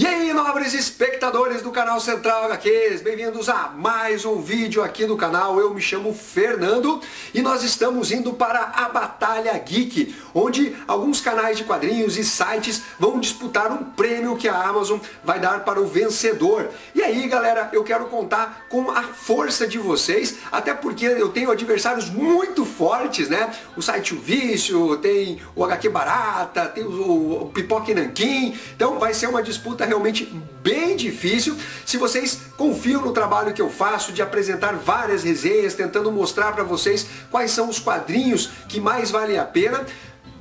E aí, nobres espectadores do canal Central HQs, bem-vindos a mais um vídeo aqui do canal. Eu me chamo Fernando e nós estamos indo para a Batalha Geek, onde alguns canais de quadrinhos e sites vão disputar um prêmio que a Amazon vai dar para o vencedor. E aí, galera, eu quero contar com a força de vocês, até porque eu tenho adversários muito fortes, né? O site O Vício, tem o HQ Barata, tem o, Pipoque Nanquim, então vai ser uma disputa realmente bem difícil. Se vocês confiam no trabalho que eu faço de apresentar várias resenhas, tentando mostrar para vocês quais são os quadrinhos que mais valem a pena,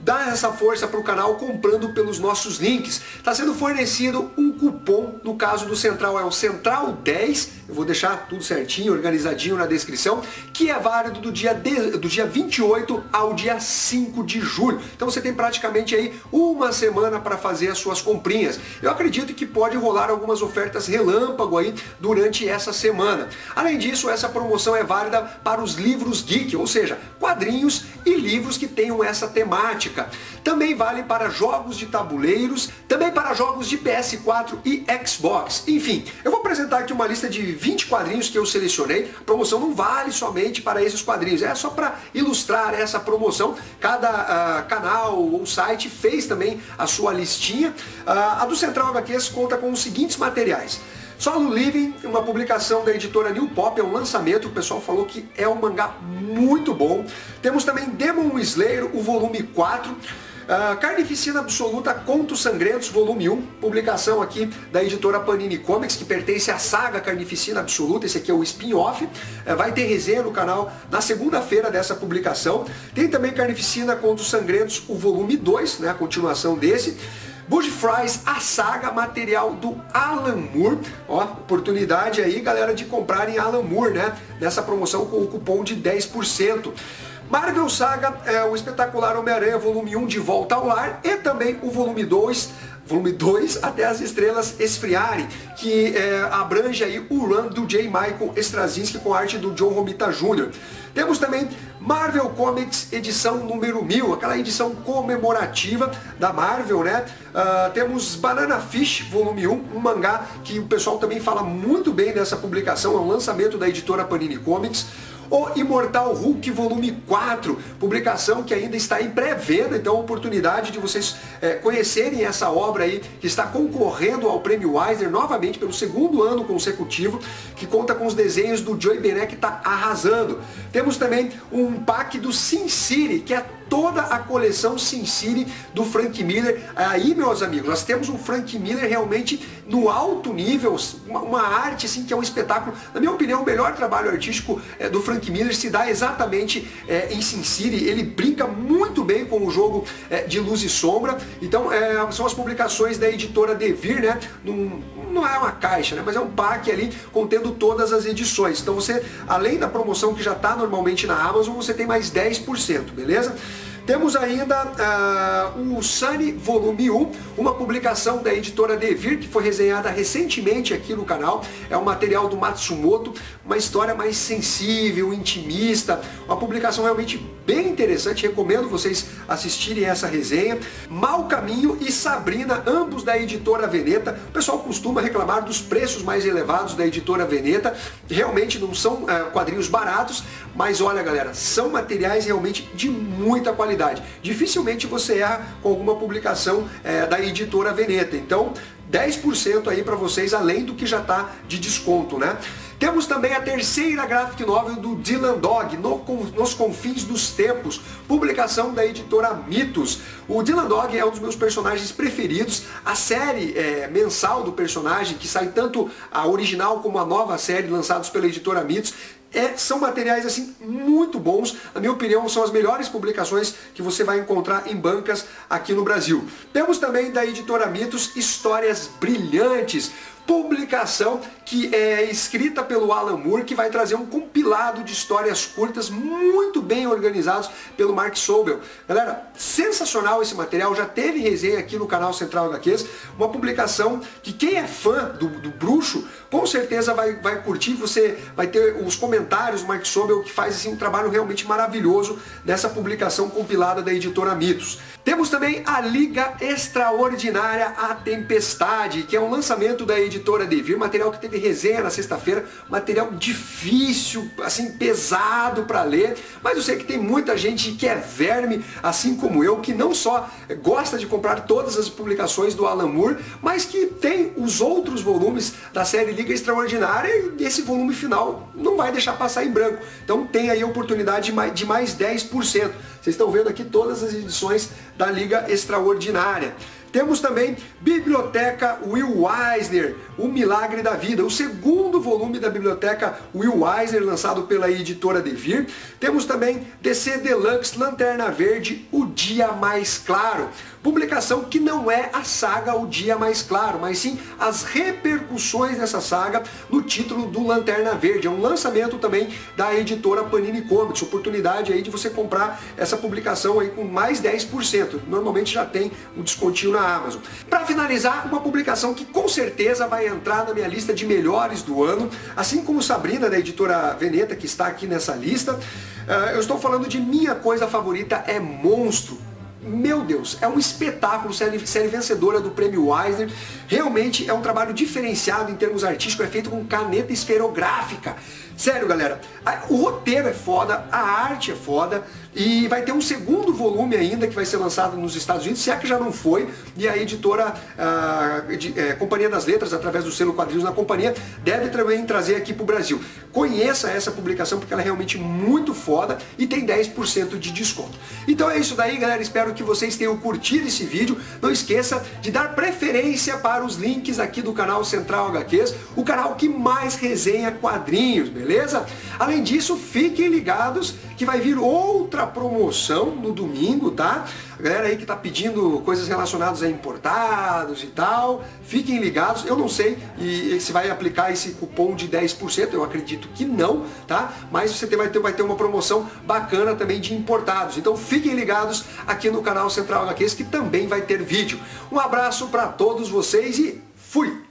dá essa força para o canal comprando pelos nossos links. Está sendo fornecido um cupom, no caso do Central é o Central 10, eu vou deixar tudo certinho, organizadinho na descrição, que é válido do dia, de, do dia 28 ao dia 5 de julho. Então você tem praticamente aí uma semana para fazer as suas comprinhas. Eu acredito que pode rolar algumas ofertas relâmpago aí durante essa semana. Além disso, essa promoção é válida para os livros geek, ou seja, quadrinhos e livros que tenham essa temática. Também vale para jogos de tabuleiros, também para jogos de PS4 e Xbox. Enfim, eu vou apresentar aqui uma lista de 20 quadrinhos que eu selecionei. A promoção não vale somente para esses quadrinhos, é só para ilustrar essa promoção. Cada uh, canal ou site fez também a sua listinha. Uh, a do Central HQs conta com os seguintes materiais. Solo Living, uma publicação da editora New Pop, é um lançamento, o pessoal falou que é um mangá muito bom. Temos também Demon Slayer, o volume 4. Uh, ah, Carnificina Absoluta Contos Sangrentos, volume 1, publicação aqui da editora Panini Comics, que pertence à saga Carnificina Absoluta, esse aqui é o spin-off, uh, vai ter resenha no canal na segunda-feira dessa publicação. Tem também Carnificina Contos Sangrentos, o volume 2, né, a continuação desse. Bush Fries, a saga material do Alan Moore. Ó, oportunidade aí, galera, de comprarem Alan Moore, né? Nessa promoção com o cupom de 10%. Marvel Saga, é, o espetacular Homem-Aranha, volume 1 de volta ao lar e também o volume 2 volume 2, até as estrelas esfriarem, que é, abrange aí o run do J. Michael Straczynski com arte do John Romita Jr. Temos também Marvel Comics edição número 1000, aquela edição comemorativa da Marvel, né? Uh, temos Banana Fish, volume 1, um mangá que o pessoal também fala muito bem dessa publicação, é um lançamento da editora Panini Comics. O Imortal Hulk volume 4, publicação que ainda está em pré-venda, então a oportunidade de vocês é, conhecerem essa obra aí, que está concorrendo ao prêmio Eisner novamente pelo segundo ano consecutivo, que conta com os desenhos do Joey Benet que está arrasando. Temos também um pack do Sin City, que é toda a coleção Sin City do Frank Miller. Aí, meus amigos, nós temos um Frank Miller realmente no alto nível, uma, uma arte assim que é um espetáculo. Na minha opinião, o melhor trabalho artístico é, do Frank Miller se dá exatamente é, em Sin City. Ele brinca muito bem com o jogo é, de luz e sombra. Então, é, são as publicações da editora Devir, né? Num, não é uma caixa, né? Mas é um pack ali contendo todas as edições. Então você, além da promoção que já está normalmente na Amazon, você tem mais 10%, beleza? Temos ainda uh, o Sunny Volume 1, uma publicação da editora Devir, que foi resenhada recentemente aqui no canal. É um material do Matsumoto, uma história mais sensível, intimista, uma publicação realmente bem interessante, recomendo vocês assistirem essa resenha. Mal Caminho e Sabrina, ambos da editora Veneta. O pessoal costuma reclamar dos preços mais elevados da editora Veneta, realmente não são uh, quadrinhos baratos, mas olha galera, são materiais realmente de muita qualidade qualidade. Dificilmente você erra com alguma publicação é, da editora Veneta. Então, 10% aí para vocês, além do que já está de desconto, né? Temos também a terceira graphic novel do Dylan Dog, no, Nos Confins dos Tempos, publicação da editora Mitos. O Dylan Dog é um dos meus personagens preferidos. A série é, mensal do personagem, que sai tanto a original como a nova série lançados pela editora Mitos, é, são materiais assim muito bons, na minha opinião são as melhores publicações que você vai encontrar em bancas aqui no Brasil. Temos também da editora Mitos histórias brilhantes, publicação que é escrita pelo Alan Moore, que vai trazer um compilado de histórias curtas muito bem organizados pelo Mark Sobel. Galera, sensacional esse material, já teve resenha aqui no canal Central HQs, uma publicação que quem é fã do, do Bruxo, com certeza vai, vai curtir, você vai ter os comentários do Mark Sobel, que faz assim, um trabalho realmente maravilhoso nessa publicação compilada da editora Mitos. Temos também a Liga Extraordinária A Tempestade, que é um lançamento da editora Devir, material que teve resenha na sexta-feira, material difícil, assim, pesado para ler, mas eu sei que tem muita gente que é verme, assim como eu, que não só gosta de comprar todas as publicações do Alan Moore, mas que tem os outros volumes da série Liga Extraordinária e esse volume final não vai deixar passar em branco. Então tem aí a oportunidade de mais 10%. Vocês estão vendo aqui todas as edições da Liga Extraordinária. Temos também Biblioteca Will Eisner, O Milagre da Vida, o segundo volume da Biblioteca Will Eisner, lançado pela editora Devir. Temos também DC Deluxe Lanterna Verde, O Dia Mais Claro. Publicação que não é a saga O Dia Mais Claro, mas sim as repercussões dessa saga no título do Lanterna Verde. É um lançamento também da editora Panini Comics, oportunidade aí de você comprar essa publicação aí com mais 10%. Normalmente já tem um descontinho na Amazon. Para finalizar, uma publicação que com certeza vai entrar na minha lista de melhores do ano, assim como Sabrina da editora Veneta que está aqui nessa lista. Eh, eu estou falando de Minha Coisa Favorita é Monstro meu Deus, é um espetáculo, série, série vencedora do prêmio Eisner. Realmente é um trabalho diferenciado em termos artísticos, é feito com caneta esferográfica. Sério, galera, o roteiro é foda, a arte é foda e vai ter um segundo volume ainda que vai ser lançado nos Estados Unidos, se é que já não foi, e a editora a, de, é, Companhia das Letras, através do selo Quadrinhos na Companhia, deve também trazer aqui para o Brasil. Conheça essa publicação porque ela é realmente muito foda e tem 10% de desconto. Então é isso daí, galera, espero que vocês tenham curtido esse vídeo. Não esqueça de dar preferência para os links aqui do canal Central HQs, o canal que mais resenha quadrinhos, beleza? Beleza? Além disso, fiquem ligados que vai vir outra promoção no domingo, tá? A galera aí que tá pedindo coisas relacionadas a importados e tal, fiquem ligados. Eu não sei se vai aplicar esse cupom de 10%, eu acredito que não, tá? Mas você vai ter, vai ter uma promoção bacana também de importados. Então fiquem ligados aqui no canal Central HQs que também vai ter vídeo. Um abraço para todos vocês e fui!